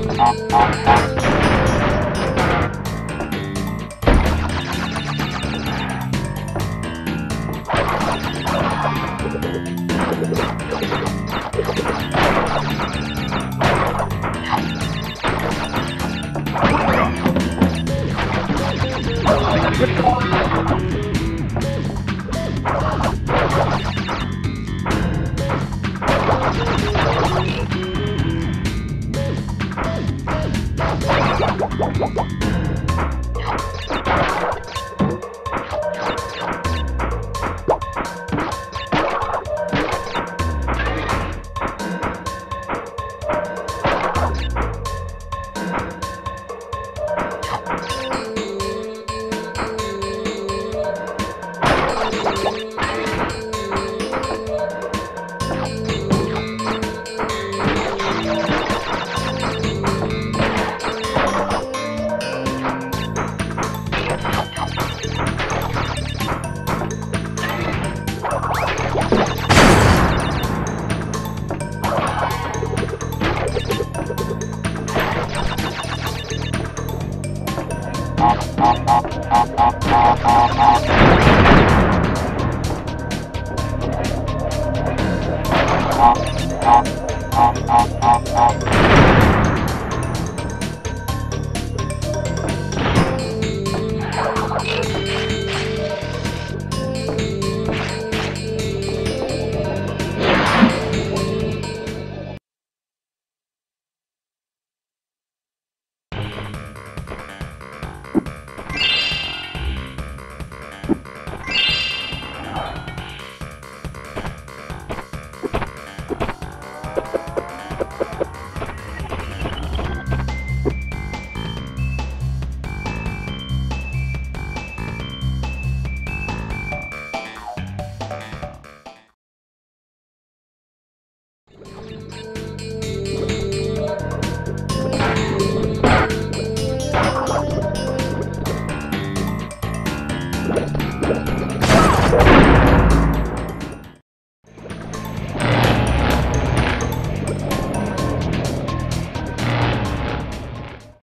なるほど。Thank you.